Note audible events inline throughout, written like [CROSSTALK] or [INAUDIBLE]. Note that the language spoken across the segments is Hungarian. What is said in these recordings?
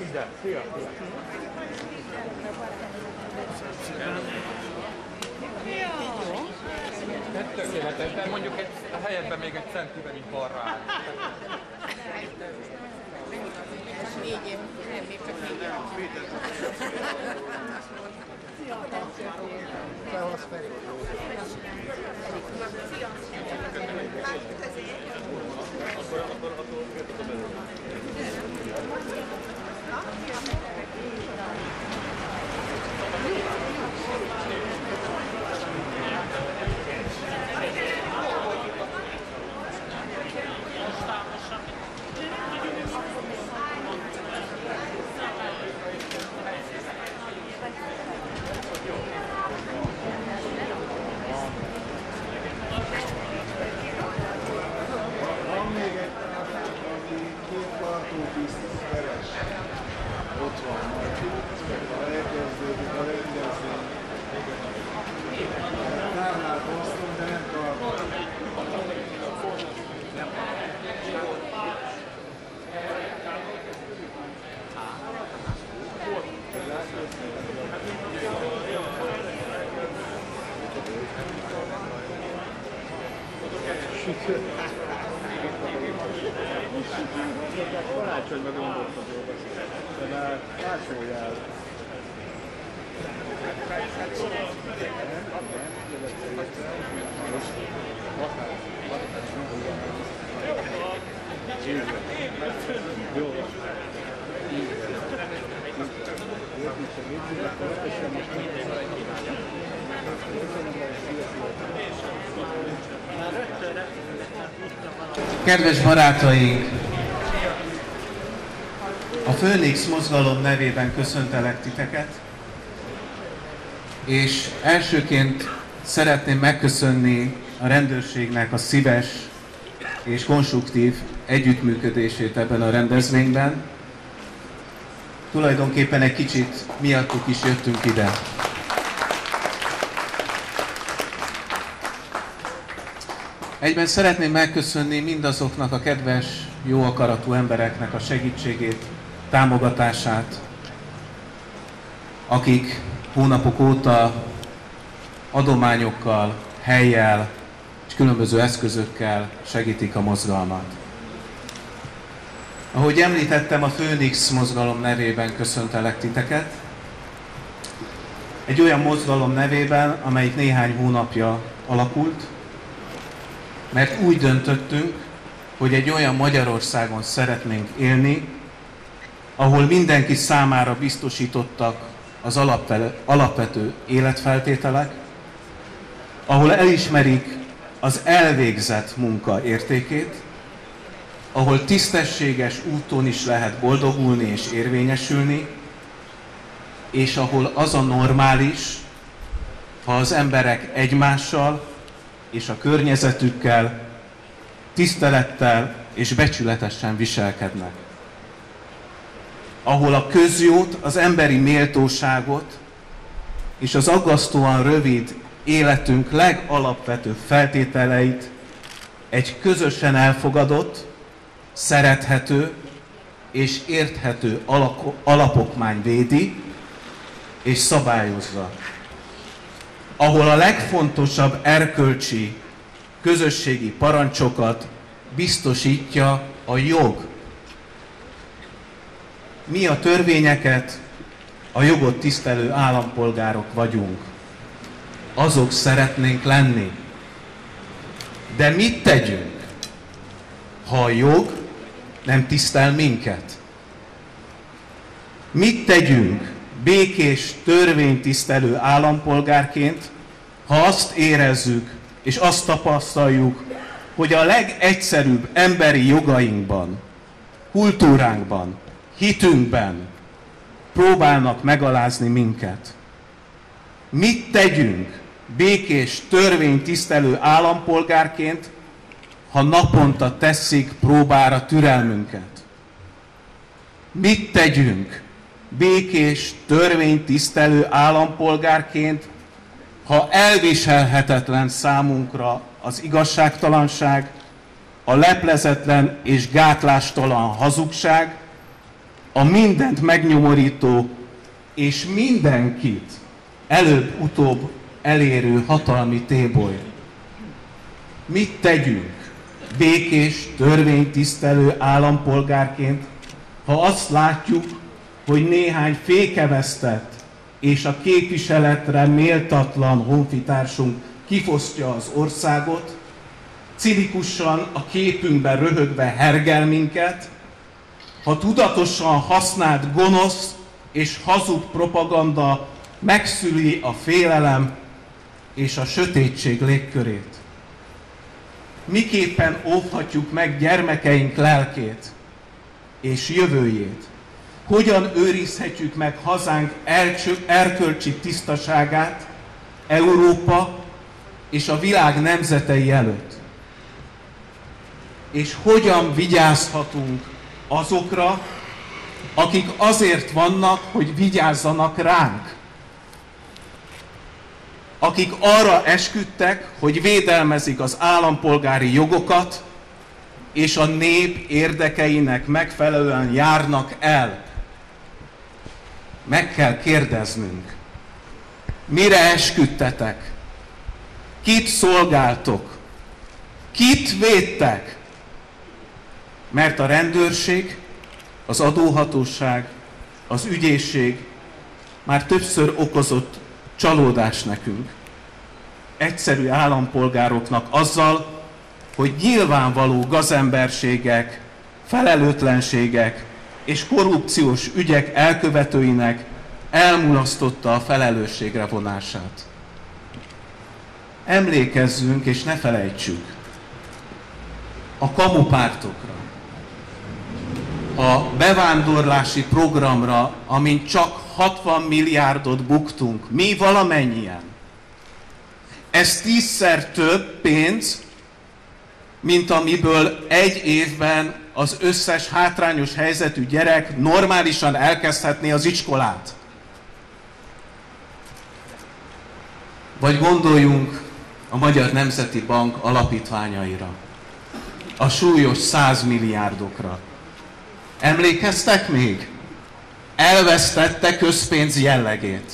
ide, szia. Hát tökéletes, de mondjuk egy, a helyedben még egy centiben így balra áll. Van Thank you. Kedves barátaink! A Főnix mozgalom nevében köszöntelek titeket, és elsőként szeretném megköszönni a rendőrségnek a szíves és konstruktív együttműködését ebben a rendezvényben. Tulajdonképpen egy kicsit miattuk is jöttünk ide. Egyben szeretném megköszönni mindazoknak a kedves, jó akaratú embereknek a segítségét, támogatását, akik hónapok óta adományokkal, helyjel és különböző eszközökkel segítik a mozgalmat. Ahogy említettem, a Főnix mozgalom nevében köszöntelek titeket. Egy olyan mozgalom nevében, amelyik néhány hónapja alakult, mert úgy döntöttünk, hogy egy olyan Magyarországon szeretnénk élni, ahol mindenki számára biztosítottak az alapvető életfeltételek, ahol elismerik az elvégzett munka értékét, ahol tisztességes úton is lehet boldogulni és érvényesülni, és ahol az a normális, ha az emberek egymással és a környezetükkel tisztelettel és becsületesen viselkednek. Ahol a közjót, az emberi méltóságot és az aggasztóan rövid életünk legalapvetőbb feltételeit egy közösen elfogadott, szerethető és érthető alapokmány védi és szabályozza, ahol a legfontosabb erkölcsi, közösségi parancsokat biztosítja a jog. Mi a törvényeket, a jogot tisztelő állampolgárok vagyunk. Azok szeretnénk lenni. De mit tegyünk, ha a jog nem tisztel minket? Mit tegyünk békés, törvénytisztelő állampolgárként, ha azt érezzük és azt tapasztaljuk, hogy a legegyszerűbb emberi jogainkban, kultúránkban, hitünkben próbálnak megalázni minket. Mit tegyünk békés, törvénytisztelő állampolgárként, ha naponta teszik próbára türelmünket? Mit tegyünk békés, törvénytisztelő állampolgárként, ha elviselhetetlen számunkra az igazságtalanság, a leplezetlen és gátlástalan hazugság, a mindent megnyomorító és mindenkit előbb-utóbb elérő hatalmi téboly. Mit tegyünk békés, törvénytisztelő állampolgárként, ha azt látjuk, hogy néhány fékevesztett és a képviseletre méltatlan honfitársunk kifosztja az országot, cinikusan a képünkben röhögve hergel minket, ha tudatosan használt gonosz és hazug propaganda megszüli a félelem és a sötétség légkörét. Miképpen óvhatjuk meg gyermekeink lelkét és jövőjét? Hogyan őrizhetjük meg hazánk erkölcsi tisztaságát Európa és a világ nemzetei előtt? És hogyan vigyázhatunk azokra, akik azért vannak, hogy vigyázzanak ránk? Akik arra esküdtek, hogy védelmezik az állampolgári jogokat, és a nép érdekeinek megfelelően járnak el meg kell kérdeznünk, mire esküdtetek, kit szolgáltok, kit védtek, mert a rendőrség, az adóhatóság, az ügyészség már többször okozott csalódás nekünk, egyszerű állampolgároknak azzal, hogy nyilvánvaló gazemberségek, felelőtlenségek, és korrupciós ügyek elkövetőinek elmulasztotta a felelősségre vonását. Emlékezzünk és ne felejtsük a kamupártokra, a bevándorlási programra, amin csak 60 milliárdot buktunk, mi valamennyien. Ez tízszer több pénz, mint amiből egy évben az összes hátrányos helyzetű gyerek normálisan elkezdhetné az iskolát. Vagy gondoljunk a Magyar Nemzeti Bank alapítványaira, a súlyos százmilliárdokra. Emlékeztek még? Elvesztette közpénz jellegét.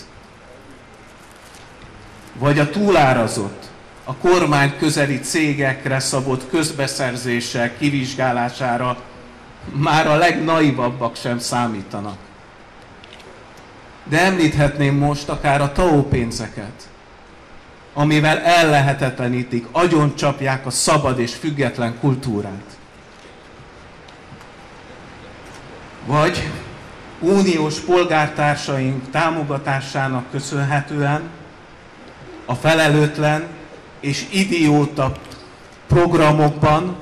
Vagy a túlárazott, a kormány közeli cégekre szabott közbeszerzések kivizsgálására már a legnaivabbak sem számítanak. De említhetném most akár a TAO pénzeket, amivel ellehetetlenítik, csapják a szabad és független kultúrát. Vagy uniós polgártársaink támogatásának köszönhetően a felelőtlen és idióta programokban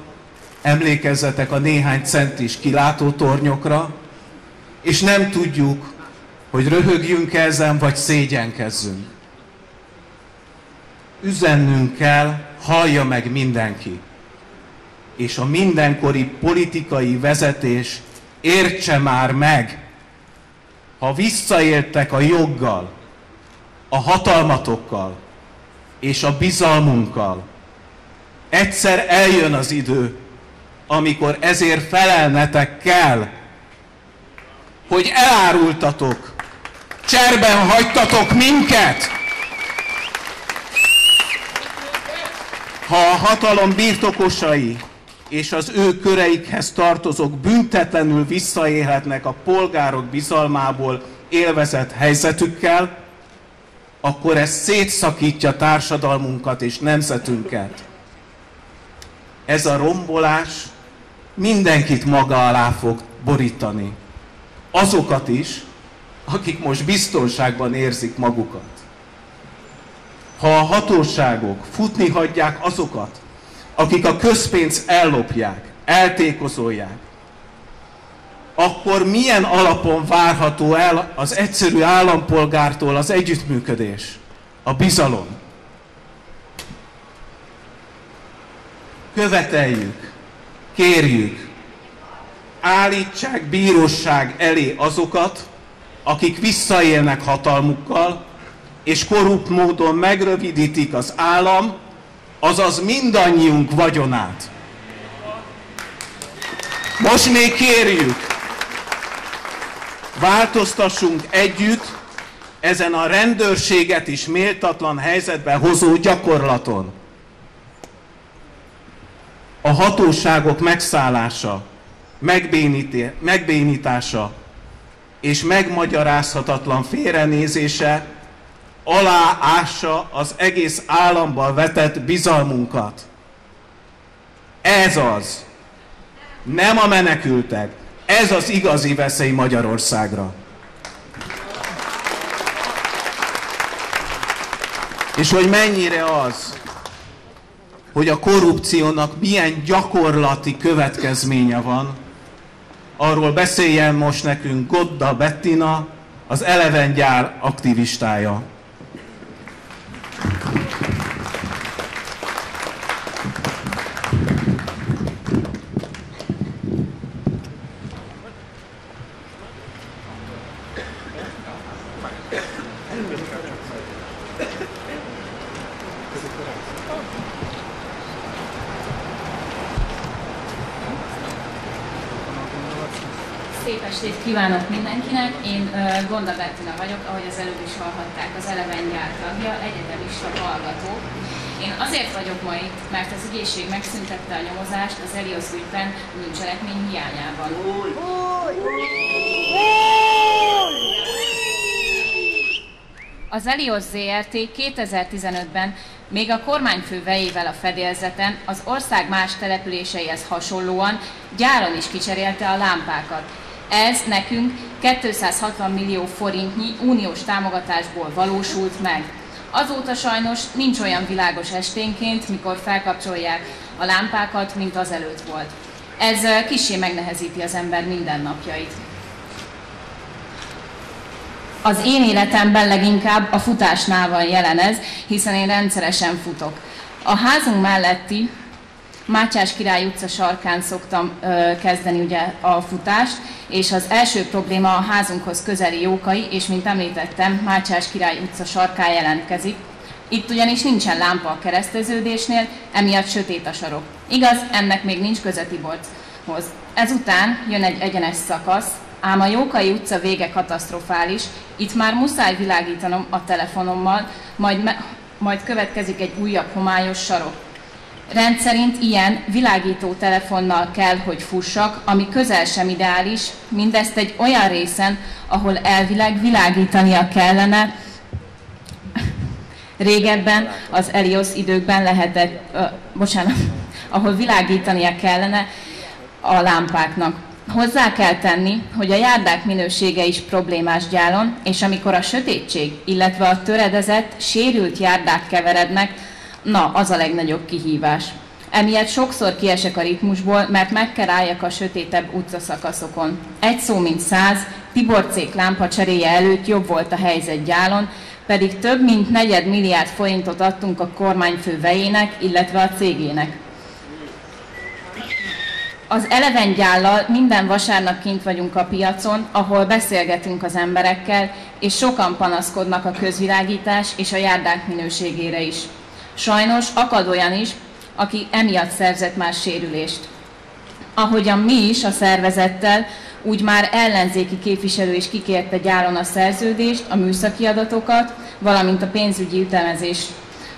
emlékezzetek a néhány centis kilátótornyokra, és nem tudjuk, hogy röhögjünk ezen, vagy szégyenkezzünk. Üzennünk kell, hallja meg mindenki. És a mindenkori politikai vezetés értse már meg, ha visszaéltek a joggal, a hatalmatokkal, és a bizalmunkkal, Egyszer eljön az idő, amikor ezért felelnetek kell, hogy elárultatok, cserben hagytatok minket. Ha a hatalom birtokosai és az ő köreikhez tartozók büntetlenül visszaélhetnek a polgárok bizalmából élvezett helyzetükkel, akkor ez szétszakítja társadalmunkat és nemzetünket. Ez a rombolás mindenkit maga alá fog borítani. Azokat is, akik most biztonságban érzik magukat. Ha a hatóságok futni hagyják azokat, akik a közpénzt ellopják, eltékozolják, akkor milyen alapon várható el az egyszerű állampolgártól az együttműködés, a bizalom? Követeljük, kérjük, állítsák bíróság elé azokat, akik visszaélnek hatalmukkal, és korrupt módon megrövidítik az állam, azaz mindannyiunk vagyonát. Most még kérjük, változtassunk együtt ezen a rendőrséget is méltatlan helyzetbe hozó gyakorlaton. A hatóságok megszállása, megbénítása és megmagyarázhatatlan félrenézése aláássa az egész államban vetett bizalmunkat. Ez az. Nem a menekültek. Ez az igazi veszély Magyarországra. És hogy mennyire az, hogy a korrupciónak milyen gyakorlati következménye van, arról beszéljen most nekünk Godda Bettina, az Eleven gyár aktivistája. Szép estét kívánok mindenkinek! Én Gonda Bettina vagyok, ahogy az előbb is hallhatták, az Eleven gyár tagja, egyetemista hallgató. Én azért vagyok ma itt, mert az ügyészség megszüntette a nyomozást az Elios ügyben bűncselekmény hiányában. Az Elios ZRT 2015-ben még a kormányfő vejével a fedélzeten az ország más településeihez hasonlóan gyáron is kicserélte a lámpákat. Ez nekünk 260 millió forintnyi uniós támogatásból valósult meg. Azóta sajnos nincs olyan világos esténként, mikor felkapcsolják a lámpákat, mint az előtt volt. Ez kissé megnehezíti az ember mindennapjait. Az én életemben leginkább a futásnál van jelen ez, hiszen én rendszeresen futok. A házunk melletti Mátyás Király utca sarkán szoktam ö, kezdeni ugye a futást, és az első probléma a házunkhoz közeli jókai, és mint említettem, Mátyás Király utca sarkán jelentkezik. Itt ugyanis nincsen lámpa a kereszteződésnél, emiatt sötét a sarok. Igaz, ennek még nincs közeti bolthoz. Ezután jön egy egyenes szakasz, ám a Jókai utca vége katasztrofális, itt már muszáj világítanom a telefonommal, majd, majd következik egy újabb homályos sarok. Rendszerint ilyen világító telefonnal kell, hogy fussak, ami közel sem ideális, mindezt egy olyan részen, ahol elvileg világítania kellene, Régebben, az Elios időkben lehetett, ö, bocsánat, [LAUGHS] ahol világítania kellene a lámpáknak. Hozzá kell tenni, hogy a járdák minősége is problémás gyálon, és amikor a sötétség, illetve a töredezett, sérült járdák keverednek, na, az a legnagyobb kihívás. Emiatt sokszor kiesek a ritmusból, mert meg kell álljak a sötétebb utcaszakaszokon. Egy szó mint száz, Tiborcék lámpa cseréje előtt jobb volt a helyzet gyálon, pedig több mint negyed milliárd forintot adtunk a kormányfő vejének, illetve a cégének. Az eleven gyállal minden vasárnap kint vagyunk a piacon, ahol beszélgetünk az emberekkel, és sokan panaszkodnak a közvilágítás és a járdák minőségére is. Sajnos akad olyan is, aki emiatt szerzett már sérülést. Ahogyan mi is a szervezettel, úgy már ellenzéki képviselő is kikérte gyáron a szerződést, a műszaki adatokat, valamint a pénzügyi ütemezés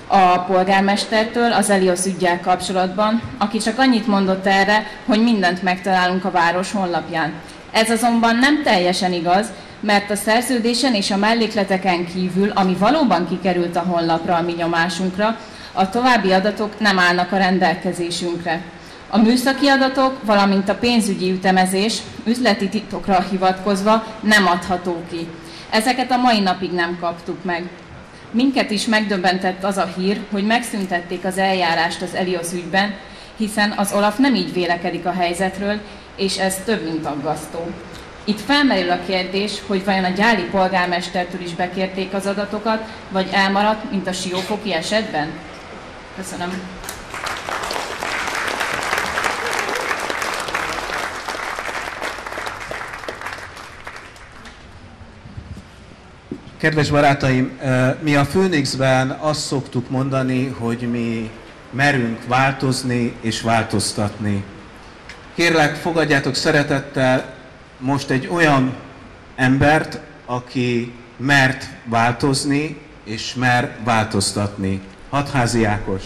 a polgármestertől az Elios ügyel kapcsolatban, aki csak annyit mondott erre, hogy mindent megtalálunk a város honlapján. Ez azonban nem teljesen igaz, mert a szerződésen és a mellékleteken kívül, ami valóban kikerült a honlapra a mi nyomásunkra, a további adatok nem állnak a rendelkezésünkre. A műszaki adatok, valamint a pénzügyi ütemezés üzleti titokra hivatkozva nem adható ki. Ezeket a mai napig nem kaptuk meg. Minket is megdöbbentett az a hír, hogy megszüntették az eljárást az Elios ügyben, hiszen az Olaf nem így vélekedik a helyzetről, és ez több, mint aggasztó. Itt felmerül a kérdés, hogy vajon a gyáli polgármestertől is bekérték az adatokat, vagy elmaradt, mint a siófoki esetben? Köszönöm. Kedves barátaim, mi a Phoenixben azt szoktuk mondani, hogy mi merünk változni és változtatni. Kérlek, fogadjátok szeretettel most egy olyan embert, aki mert változni és mer változtatni. Hadházi Ákos.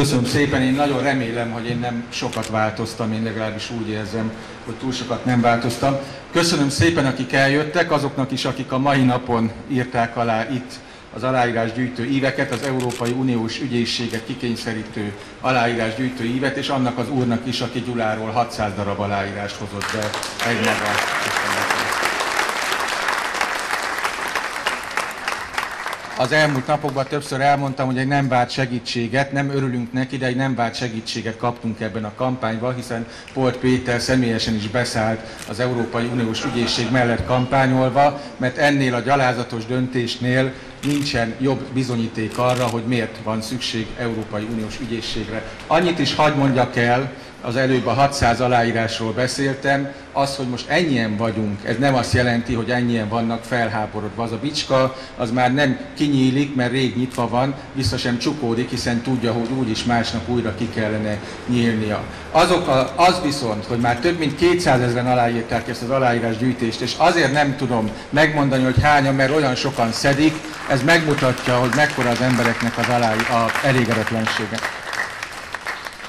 Köszönöm szépen, én nagyon remélem, hogy én nem sokat változtam, én legalábbis úgy érzem, hogy túl sokat nem változtam. Köszönöm szépen, akik eljöttek, azoknak is, akik a mai napon írták alá itt az aláírás gyűjtő íveket, az Európai Uniós ügyészséget kikényszerítő aláírás gyűjtő ívet, és annak az úrnak is, aki Gyuláról 600 darab aláírást hozott be egymaga. Az elmúlt napokban többször elmondtam, hogy egy nem várt segítséget, nem örülünk neki, de egy nem várt segítséget kaptunk ebben a kampányban, hiszen Polt Péter személyesen is beszállt az Európai Uniós ügyészség mellett kampányolva, mert ennél a gyalázatos döntésnél nincsen jobb bizonyíték arra, hogy miért van szükség Európai Uniós ügyészségre. Annyit is hagy mondjak el, az előbb a 600 aláírásról beszéltem, az, hogy most ennyien vagyunk, ez nem azt jelenti, hogy ennyien vannak felháborodva. Az a bicska, az már nem kinyílik, mert rég nyitva van, vissza sem csukódik, hiszen tudja, hogy úgyis másnap újra ki kellene nyílnia. Azok a, az viszont, hogy már több mint 200 ezeren aláírták ezt az aláírás gyűjtést, és azért nem tudom megmondani, hogy hányan, mert olyan sokan szedik, ez megmutatja, hogy mekkora az embereknek az alá, a elégedetlensége.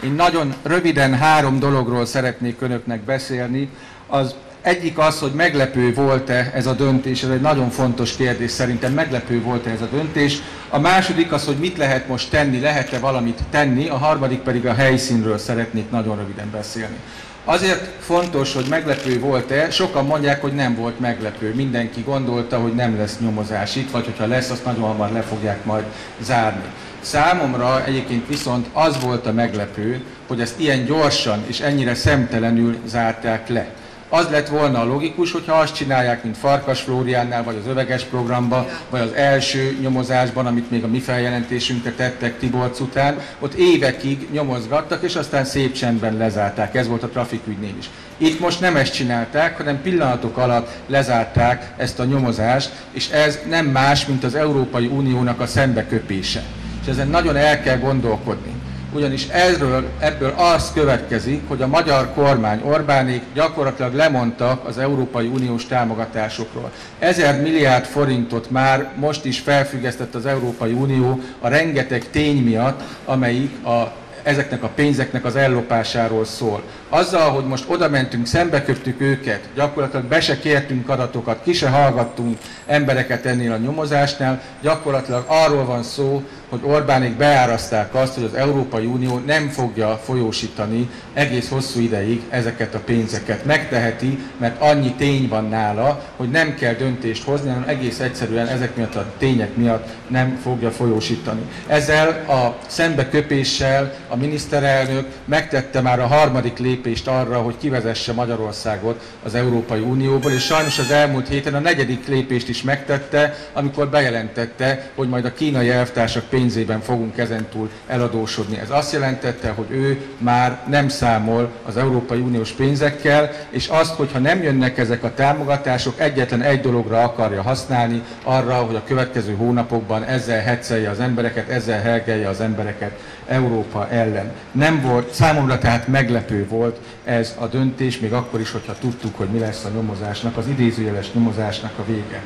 Én nagyon röviden három dologról szeretnék önöknek beszélni. Az egyik az, hogy meglepő volt-e ez a döntés, ez egy nagyon fontos kérdés szerintem, meglepő volt-e ez a döntés. A második az, hogy mit lehet most tenni, lehet-e valamit tenni, a harmadik pedig a helyszínről szeretnék nagyon röviden beszélni. Azért fontos, hogy meglepő volt-e, sokan mondják, hogy nem volt meglepő. Mindenki gondolta, hogy nem lesz nyomozás itt, vagy hogyha lesz, azt nagyon hamar le fogják majd zárni. Számomra egyébként viszont az volt a meglepő, hogy ezt ilyen gyorsan és ennyire szemtelenül zárták le. Az lett volna a logikus, hogyha azt csinálják, mint Farkas Flóriánnál, vagy az öveges programban, vagy az első nyomozásban, amit még a mi feljelentésünkre tettek Tiborc után, ott évekig nyomozgattak, és aztán szép csendben lezárták. Ez volt a trafikügynél is. Itt most nem ezt csinálták, hanem pillanatok alatt lezárták ezt a nyomozást, és ez nem más, mint az Európai Uniónak a szembeköpése és ezen nagyon el kell gondolkodni. Ugyanis erről, ebből az következik, hogy a magyar kormány Orbánék gyakorlatilag lemondtak az Európai Uniós támogatásokról. Ezer milliárd forintot már most is felfüggesztett az Európai Unió a rengeteg tény miatt, amelyik a ezeknek a pénzeknek az ellopásáról szól. Azzal, hogy most oda mentünk, szembeköptük őket, gyakorlatilag be se kértünk adatokat, ki se hallgattunk embereket ennél a nyomozásnál, gyakorlatilag arról van szó, hogy Orbánék beáraszták azt, hogy az Európai Unió nem fogja folyósítani egész hosszú ideig ezeket a pénzeket. Megteheti, mert annyi tény van nála, hogy nem kell döntést hozni, hanem egész egyszerűen ezek miatt a tények miatt nem fogja folyósítani. Ezzel a szembeköpéssel a miniszterelnök megtette már a harmadik lépést arra, hogy kivezesse Magyarországot az Európai Unióból, és sajnos az elmúlt héten a negyedik lépést is megtette, amikor bejelentette, hogy majd a kínai elvtársak pénzében fogunk ezentúl eladósodni. Ez azt jelentette, hogy ő már nem számol az Európai Uniós pénzekkel, és azt, hogyha nem jönnek ezek a támogatások, egyetlen egy dologra akarja használni, arra, hogy a következő hónapokban ezzel hetszelje az embereket, ezzel helgelje az embereket Európa ellen. Nem volt, számomra tehát meglepő volt ez a döntés, még akkor is, hogyha tudtuk, hogy mi lesz a nyomozásnak, az idézőjeles nyomozásnak a vége.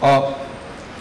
A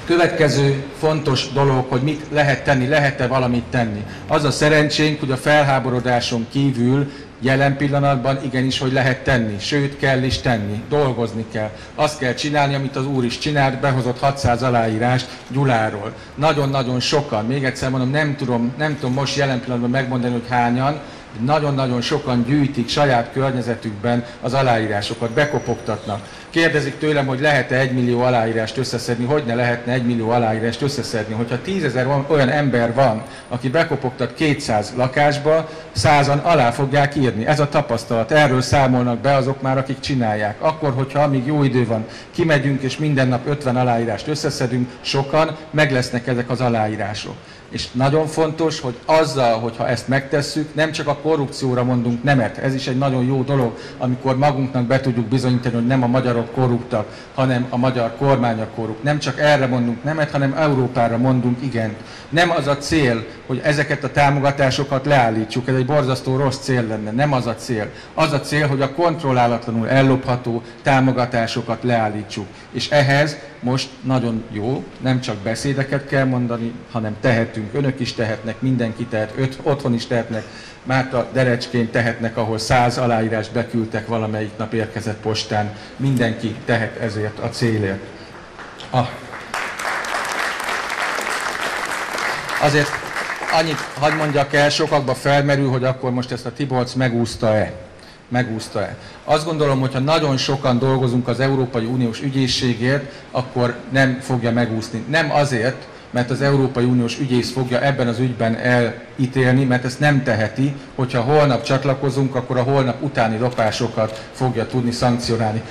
Következő fontos dolog, hogy mit lehet tenni, lehet-e valamit tenni. Az a szerencsénk, hogy a felháborodáson kívül jelen pillanatban igenis, hogy lehet tenni, sőt kell is tenni, dolgozni kell. Azt kell csinálni, amit az úr is csinált, behozott 600 aláírást Gyuláról. Nagyon-nagyon sokan, még egyszer mondom, nem tudom, nem tudom most jelen pillanatban megmondani, hogy hányan, nagyon-nagyon sokan gyűjtik saját környezetükben az aláírásokat, bekopogtatnak. Kérdezik tőlem, hogy lehet-e egy millió aláírást összeszedni, hogy ne lehetne egy millió aláírást összeszedni. Hogyha tízezer olyan ember van, aki bekopogtat 200 lakásba, százan alá fogják írni. Ez a tapasztalat. Erről számolnak be azok már, akik csinálják. Akkor, hogyha amíg jó idő van, kimegyünk és minden nap 50 aláírást összeszedünk, sokan meg lesznek ezek az aláírások. És nagyon fontos, hogy azzal, hogyha ezt megtesszük, nem csak a korrupcióra mondunk nemet, ez is egy nagyon jó dolog, amikor magunknak be tudjuk bizonyítani, hogy nem a magyarok korruptak, hanem a magyar kormány a korrupt. Nem csak erre mondunk nemet, hanem Európára mondunk igent. Nem az a cél, hogy ezeket a támogatásokat leállítsuk, ez egy borzasztó rossz cél lenne, nem az a cél. Az a cél, hogy a kontrollálatlanul ellopható támogatásokat leállítsuk. És ehhez most nagyon jó, nem csak beszédeket kell mondani, hanem tehetünk. Önök is tehetnek, mindenki tehet, öt, otthon is tehetnek, Márta Derecskén tehetnek, ahol száz aláírást beküldtek valamelyik nap érkezett postán. Mindenki tehet ezért a célért. A... Azért annyit hagy mondjak el, sokakba felmerül, hogy akkor most ezt a Tibolc megúszta-e megúszta-e. Azt gondolom, hogyha nagyon sokan dolgozunk az Európai Uniós ügyészségért, akkor nem fogja megúszni. Nem azért, mert az Európai Uniós ügyész fogja ebben az ügyben elítélni, mert ezt nem teheti, hogyha holnap csatlakozunk, akkor a holnap utáni lopásokat fogja tudni szankcionálni.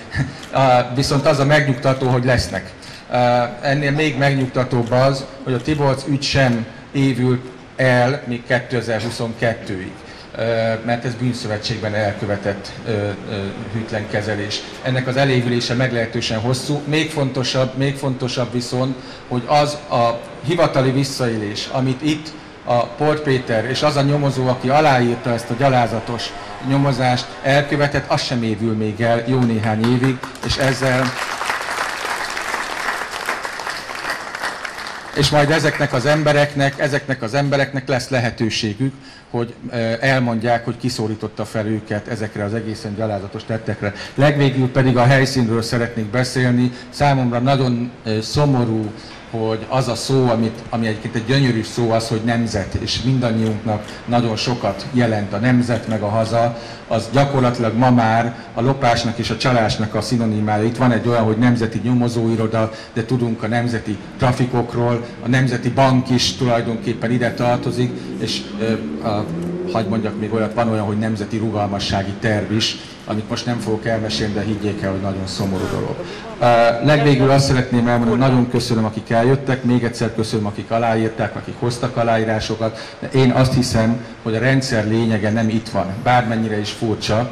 [LAUGHS] Viszont az a megnyugtató, hogy lesznek. Ennél még megnyugtatóbb az, hogy a Tibolc ügy sem évült el még 2022-ig mert ez bűnszövetségben elkövetett hűtlen kezelés. Ennek az elévülése meglehetősen hosszú. Még fontosabb, még fontosabb viszont, hogy az a hivatali visszaélés, amit itt a Port Péter és az a nyomozó, aki aláírta ezt a gyalázatos nyomozást, elkövetett, az sem évül még el jó néhány évig, és ezzel és majd ezeknek az embereknek, ezeknek az embereknek lesz lehetőségük, hogy elmondják, hogy kiszólította fel őket ezekre az egészen gyalázatos tettekre. Legvégül pedig a helyszínről szeretnék beszélni. Számomra nagyon szomorú hogy az a szó, amit, ami egyébként egy gyönyörű szó az, hogy nemzet, és mindannyiunknak nagyon sokat jelent a nemzet meg a haza, az gyakorlatilag ma már a lopásnak és a csalásnak a szinonimája. Itt van egy olyan, hogy nemzeti nyomozóiroda, de tudunk a nemzeti trafikokról, a nemzeti bank is tulajdonképpen ide tartozik, és a, hagyd mondjak még olyat, van olyan, hogy nemzeti rugalmassági terv is, amit most nem fogok elmesélni, de higgyék el, hogy nagyon szomorú dolog. Legvégül azt szeretném elmondani, hogy nagyon köszönöm, akik eljöttek, még egyszer köszönöm, akik aláírták, akik hoztak aláírásokat, de én azt hiszem, hogy a rendszer lényege nem itt van, bármennyire is furcsa,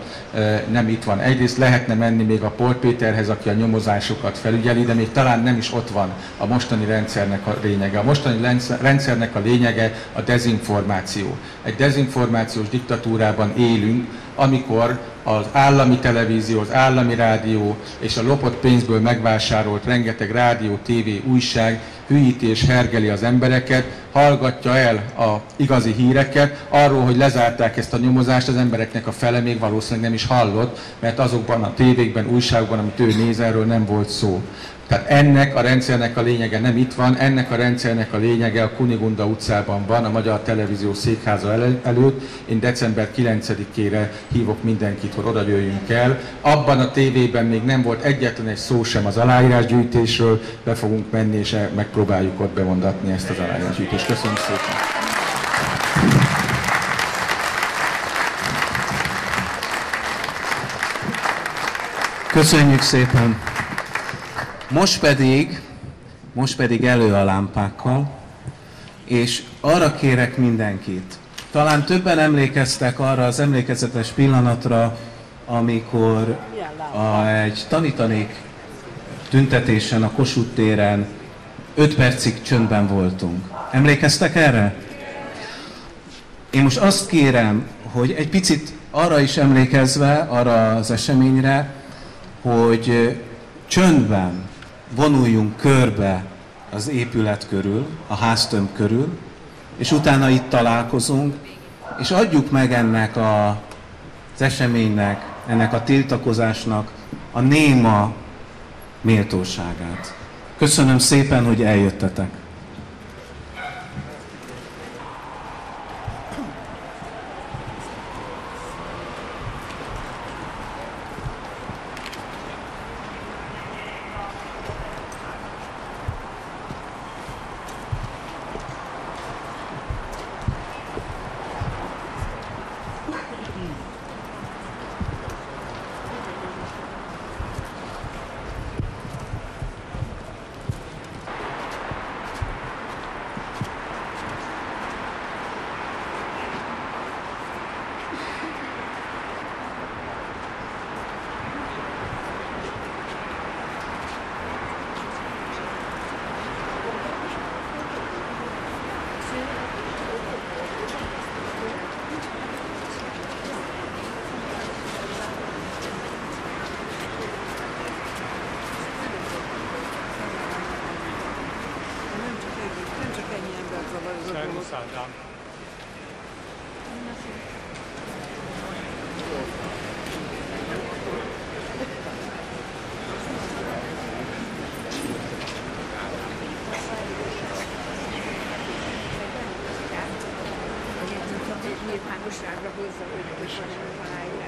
nem itt van. Egyrészt lehetne menni még a Pol Péterhez, aki a nyomozásokat felügyeli, de még talán nem is ott van a mostani rendszernek a lényege. A mostani rendszernek a lényege a dezinformáció. Egy dezinformációs diktatúrában élünk, amikor az állami televízió, az állami rádió és a lopott pénzből megvásárolt rengeteg rádió, tévé, újság hülyíti és hergeli az embereket, hallgatja el a igazi híreket, arról, hogy lezárták ezt a nyomozást, az embereknek a fele még valószínűleg nem is hallott, mert azokban a tévékben, újságokban, amit ő néz, erről nem volt szó. Tehát ennek a rendszernek a lényege nem itt van, ennek a rendszernek a lényege a Kunigunda utcában van, a Magyar Televízió székháza előtt. Én december 9-ére hívok mindenkit, hogy oda jöjjünk el. Abban a tévében még nem volt egyetlen egy szó sem az aláírásgyűjtésről, be fogunk menni és megpróbáljuk ott bemondatni ezt az aláírásgyűjtést. Köszönöm szépen! Köszönjük szépen! Most pedig, most pedig elő a lámpákkal, és arra kérek mindenkit, talán többen emlékeztek arra az emlékezetes pillanatra, amikor a, egy tanítanék tüntetésen a Kossuth téren 5 percig csöndben voltunk. Emlékeztek erre? Én most azt kérem, hogy egy picit arra is emlékezve, arra az eseményre, hogy csöndben vonuljunk körbe az épület körül, a háztömb körül, és utána itt találkozunk, és adjuk meg ennek a, az eseménynek, ennek a tiltakozásnak a néma méltóságát. Köszönöm szépen, hogy eljöttetek. Nyilvánosságra hozza, hogy van